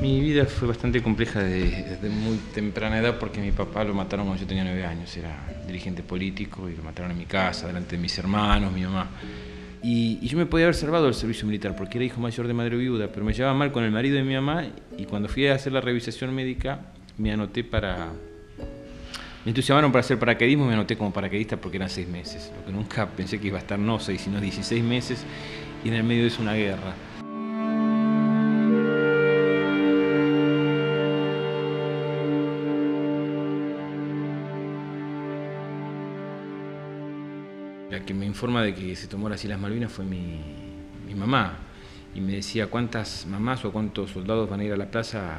Mi vida fue bastante compleja desde, muy temprana edad porque mi papá lo mataron cuando yo tenía nueve años. Era dirigente político y lo mataron en mi casa, delante de mis hermanos, mi mamá. Y, yo me podía haber salvado del servicio militar porque era hijo mayor de madre viuda, pero me llevaba mal con el marido de mi mamá y cuando fui a hacer la revisación médica me anoté para... Me entusiasmaron para hacer paracaidismo y me anoté como paracaidista porque eran seis meses. Lo que nunca pensé que iba a estar no seis, sino 16 meses y en el medio de eso una guerra. Que me informa de que se tomó las Islas Malvinas fue mi, mamá. Y me decía cuántas mamás o cuántos soldados van a ir a la plaza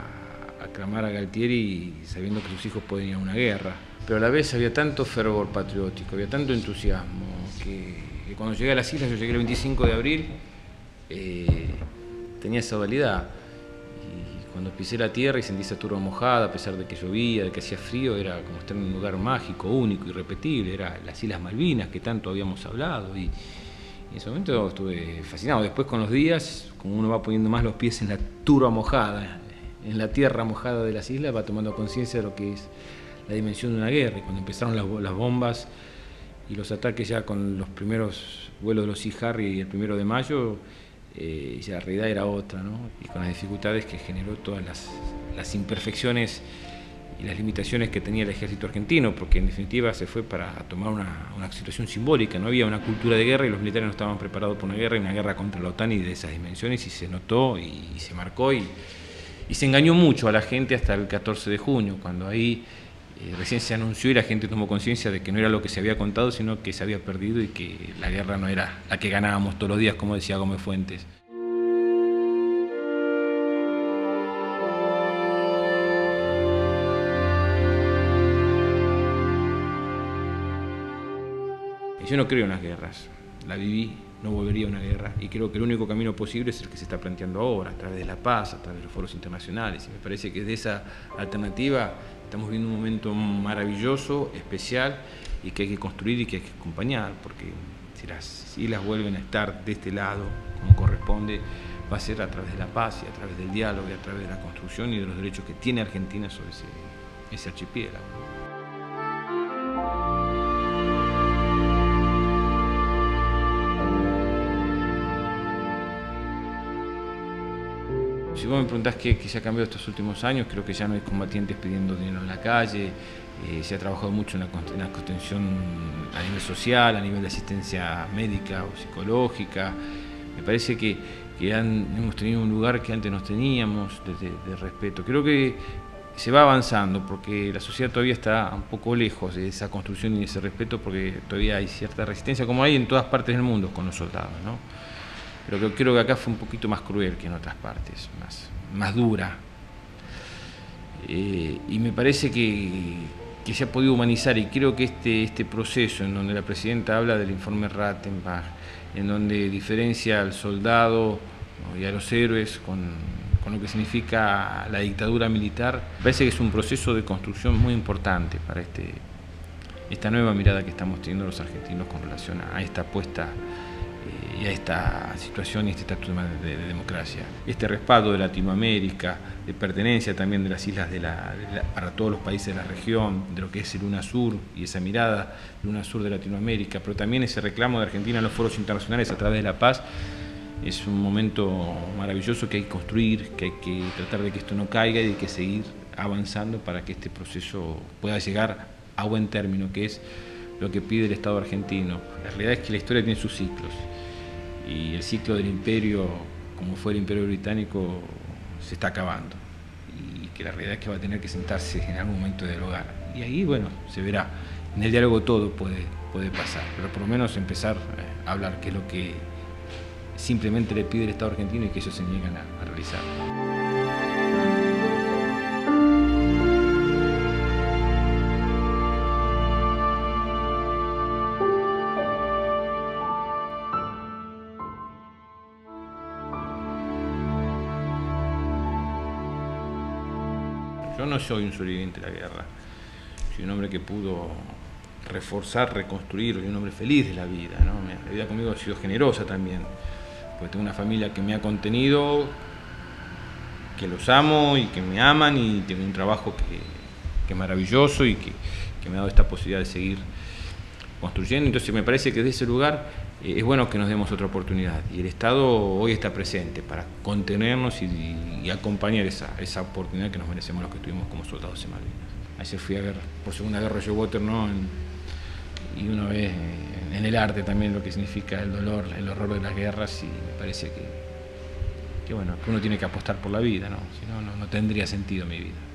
a, clamar a Galtieri sabiendo que sus hijos pueden ir a una guerra. Pero a la vez había tanto fervor patriótico, había tanto entusiasmo, que, cuando llegué a las islas, yo llegué el 25 de abril, eh, tenía esa dualidad. Cuando pisé la tierra y sentí esa turba mojada, a pesar de que llovía, de que hacía frío, era como estar en un lugar mágico, único, irrepetible. Era las Islas Malvinas, que tanto habíamos hablado. Y, en ese momento estuve fascinado. Después, con los días, como uno va poniendo más los pies en la turba mojada, en la tierra mojada de las islas, va tomando conciencia de lo que es la dimensión de una guerra. Y cuando empezaron las, bombas y los ataques ya con los primeros vuelos de los Sea Harry y el primero de mayo, eh, y la realidad era otra, ¿no? y con las dificultades que generó todas las, imperfecciones y las limitaciones que tenía el ejército argentino, porque en definitiva se fue para tomar una, una, situación simbólica, no había una cultura de guerra y los militares no estaban preparados para una guerra y una guerra contra la OTAN y de esas dimensiones y se notó y, se marcó y, y se engañó mucho a la gente hasta el 14 de junio, cuando ahí eh, recién se anunció y la gente tomó conciencia de que no era lo que se había contado, sino que se había perdido y que la guerra no era la que ganábamos todos los días, como decía Gómez Fuentes. Yo no creo en las guerras, la viví, no volvería a una guerra y creo que el único camino posible es el que se está planteando ahora, a través de la paz, a través de los foros internacionales. Y me parece que de esa alternativa Estamos viendo un momento maravilloso, especial y que hay que construir y que hay que acompañar, porque si las islas vuelven a estar de este lado como corresponde, va a ser a través de la paz y a través del diálogo y a través de la construcción y de los derechos que tiene Argentina sobre ese, ese archipiélago. Si vos me preguntás qué, se ha cambiado estos últimos años, creo que ya no hay combatientes pidiendo dinero en la calle, eh, se ha trabajado mucho en la, contención a nivel social, a nivel de asistencia médica o psicológica. Me parece que, hemos tenido un lugar que antes no teníamos de, respeto. Creo que se va avanzando porque la sociedad todavía está un poco lejos de esa construcción y de ese respeto porque todavía hay cierta resistencia, como hay en todas partes del mundo con los soldados. ¿no? Pero creo que acá fue un poquito más cruel que en otras partes, más, más dura. Eh, y me parece que, se ha podido humanizar y creo que este, este proceso en donde la presidenta habla del informe Rattenbach, en donde diferencia al soldado y a los héroes con, con lo que significa la dictadura militar, parece que es un proceso de construcción muy importante para este, esta nueva mirada que estamos teniendo los argentinos con relación a esta apuesta y a esta situación y este estatus de, democracia. Este respaldo de Latinoamérica, de pertenencia también de las islas de la, para todos los países de la región, de lo que es el UNASUR y esa mirada del UNASUR de Latinoamérica, pero también ese reclamo de Argentina en los foros internacionales a través de la paz, es un momento maravilloso que hay que construir, que hay que tratar de que esto no caiga y hay que seguir avanzando para que este proceso pueda llegar a buen término, que es lo que pide el Estado argentino. La realidad es que la historia tiene sus ciclos y el ciclo del imperio, como fue el imperio británico, se está acabando y que la realidad es que va a tener que sentarse en algún momento de dialogar. Y ahí, bueno, se verá. En el diálogo todo puede, puede pasar, pero por lo menos empezar a hablar, que es lo que simplemente le pide el Estado argentino y que ellos se niegan a realizar. Yo no soy un sobreviviente de la guerra, soy un hombre que pudo reforzar, reconstruir, soy un hombre feliz de la vida, La vida conmigo ha sido generosa también, porque tengo una familia que me ha contenido, que los amo y que me aman y tengo un trabajo que, es maravilloso y que, me ha dado esta posibilidad de seguir construyendo. Entonces me parece que desde ese lugar eh, es bueno que nos demos otra oportunidad. Y el Estado hoy está presente para contenernos y, acompañar esa, esa, oportunidad que nos merecemos los que estuvimos como soldados en Malvinas. Ayer fui a ver por segunda vez Roger Water ¿no? y una vez en el arte también lo que significa el dolor, el horror de las guerras y me parece que, que bueno, uno tiene que apostar por la vida, ¿no? si no, no tendría sentido mi vida.